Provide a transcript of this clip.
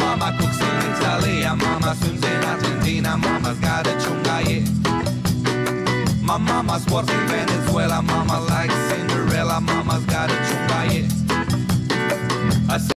mama cooks in Italia. Mama swims in Argentina. Mama's got a chunga, yeah. My mama's works in Venezuela. Mama likes Cinderella. Mama's got a chunga, yeah.